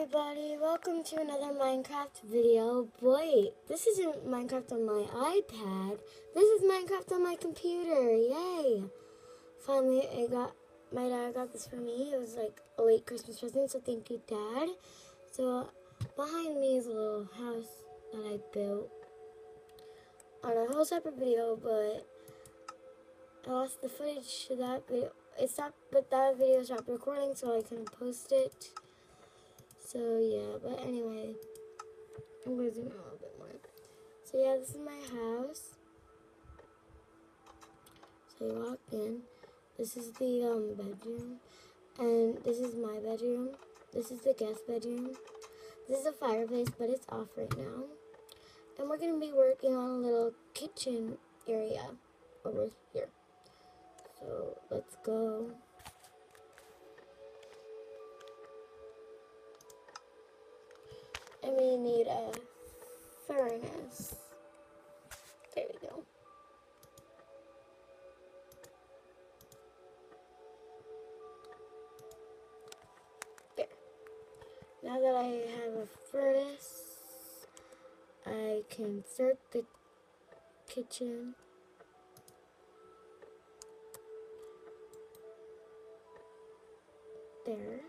everybody, welcome to another Minecraft video. Wait, this isn't Minecraft on my iPad. This is Minecraft on my computer. Yay! Finally, I got my dad got this for me. It was like a late Christmas present, so thank you, Dad. So behind me is a little house that I built on a whole separate video, but I lost the footage to that video. It stopped, but that video stopped recording, so I couldn't post it. So yeah, but anyway, I'm gonna zoom in a little bit more. So yeah, this is my house. So you walk in. This is the um, bedroom, and this is my bedroom. This is the guest bedroom. This is a fireplace, but it's off right now. And we're gonna be working on a little kitchen area over here. So let's go. And we need a furnace. There we go. There. Now that I have a furnace, I can start the kitchen. There.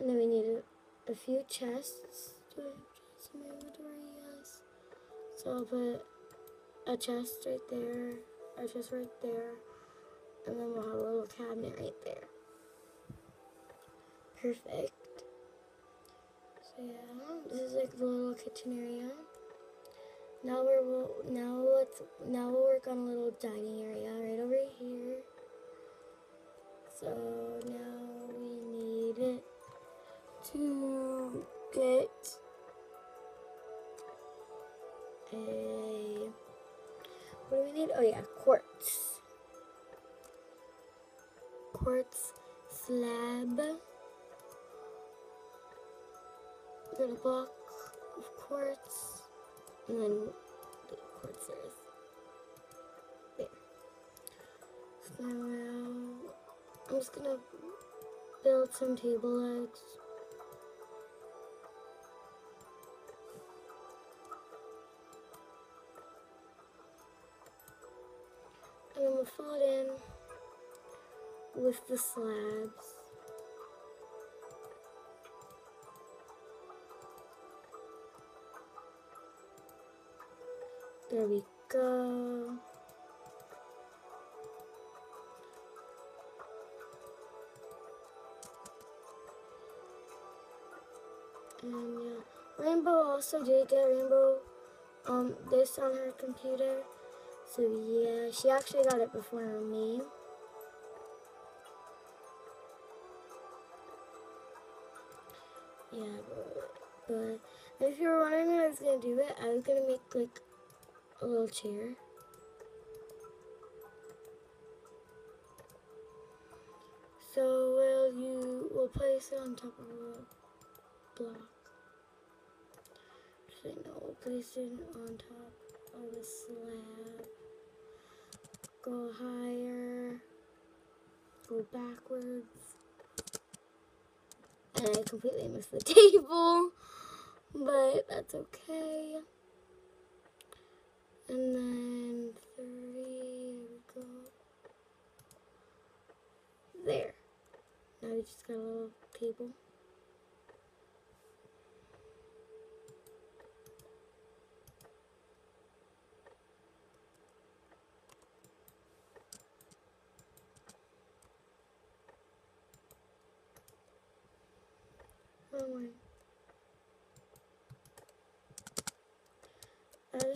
And then we need a, few chests. Do I inventory? Yes. So I'll put a chest right there, a chest right there, and then we'll have a little cabinet right there. Perfect. So yeah, this is like the little kitchen area. Now we're we'll, now let's now we'll work on a little dining area right over here. So now we need it to get a what do we need? Oh yeah, quartz. Quartz slab. Get a block of quartz and then the quartz earth. There. So now I'm just gonna build some table legs. In with the slabs. There we go. And yeah, Rainbow also did get Rainbow um this on her computer. So yeah, she actually got it before me. Yeah, but, but if you were wondering when I was gonna do it, I was gonna make like a little chair. So will you will place it on top of a block. So no, we'll place it on top of a slab. Go higher. Go backwards. And I completely missed the table. But that's okay. And then three, go. There. Now we just got a little table. Oh my.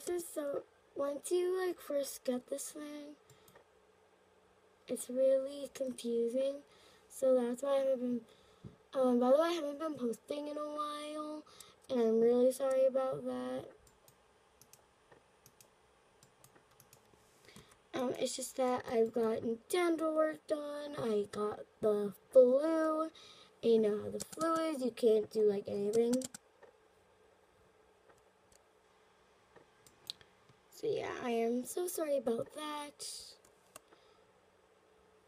So once you like first get this thing, it's really confusing. So that's why I haven't been. Um, by the way, I haven't been posting in a while, and I'm really sorry about that. Um, it's just that I've gotten dental work done. I got the flu. And you know how the flu is. You can't do like anything. So yeah, I am so sorry about that.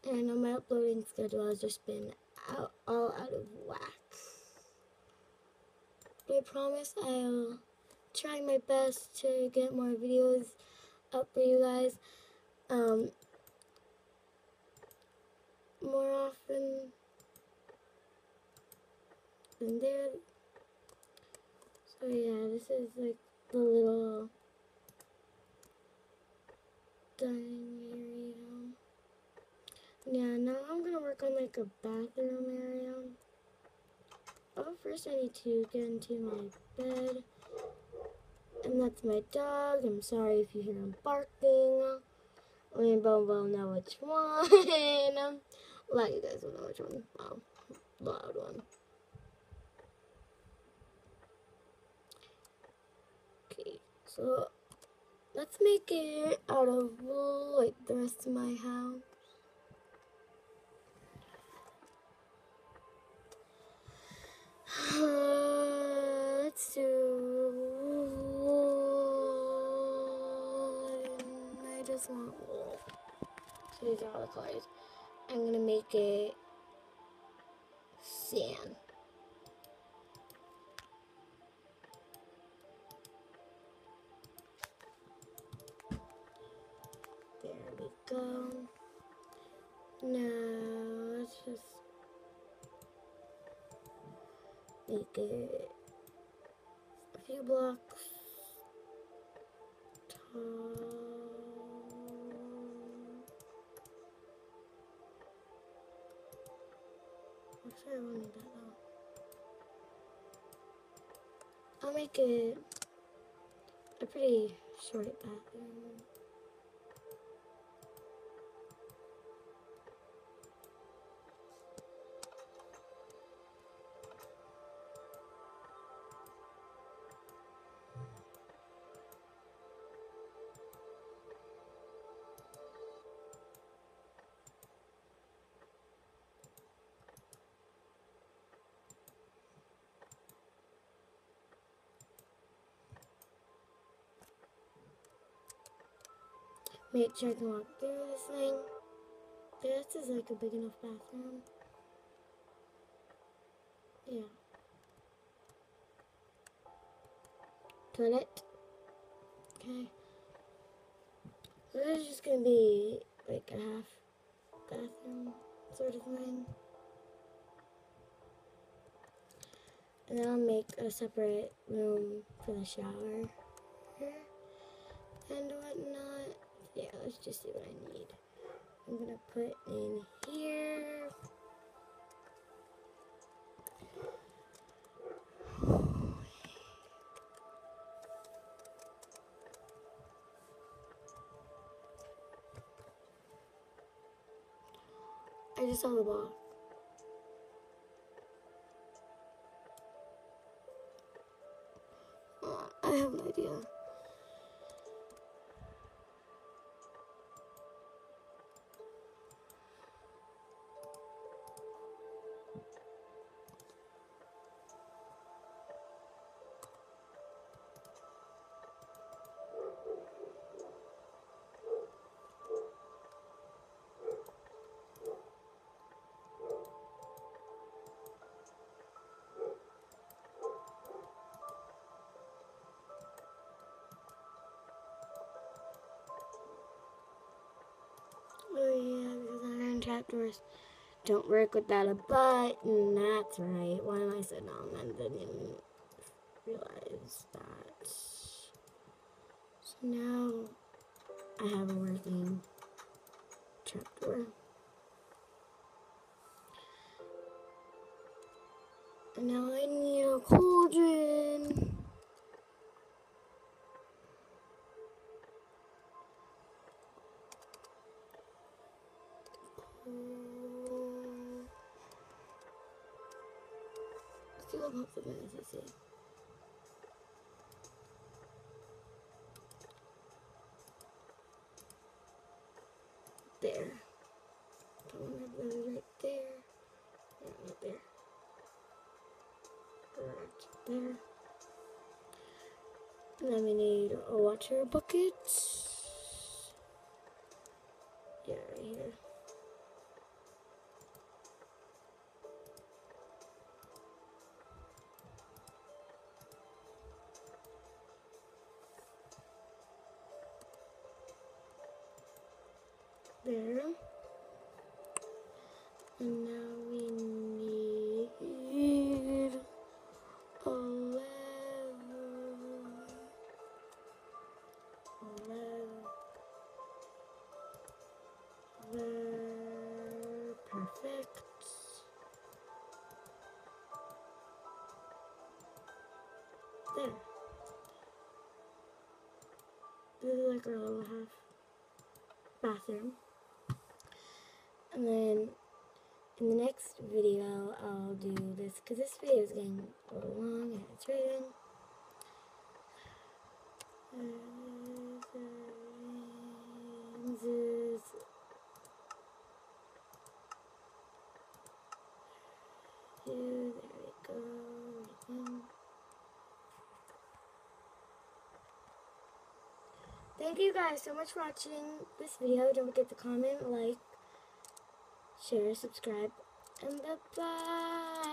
And I know my uploading schedule has just been out, all out of whack. But I promise I'll try my best to get more videos up for you guys. Um, more often than there. So yeah, this is like the little dining area. Yeah, now I'm gonna work on like a bathroom area. Oh, first I need to get into my bed. And that's my dog. I'm sorry if you hear him barking. Rainbow will know which one. A lot of you guys will know which one. Oh, loud one. Okay, so let's make it out of wool like the rest of my house. let's do. I just want wool. So these are all the colors. I'm gonna make it sand. Now let's just make it a few blocks. Actually, I won't need that though. I'll make it a pretty short bathroom. Make sure I can walk through this thing. This is like a big enough bathroom. Yeah. Toilet. Okay. This is just gonna be like a half bathroom sort of thing. And then I'll make a separate room for the shower and whatnot. Let's just see what I need. I'm gonna put in here. I just saw the ball. Iron trapdoors don't work without a button. That's right. Why am I so dumb? I didn't even realize that. So now I have a working trapdoor. And now I need a cauldron. There. Put right there. No, not there. Right there. And then we need a water bucket. Yeah, right here. There. And now we need a level. A level. Perfect. There. This is like our little half bathroom. And then in the next video, I'll do this because this video is getting a little long and it's written. There we go. Thank you guys so much for watching this video. Don't forget to comment, like, share, subscribe, and bye-bye.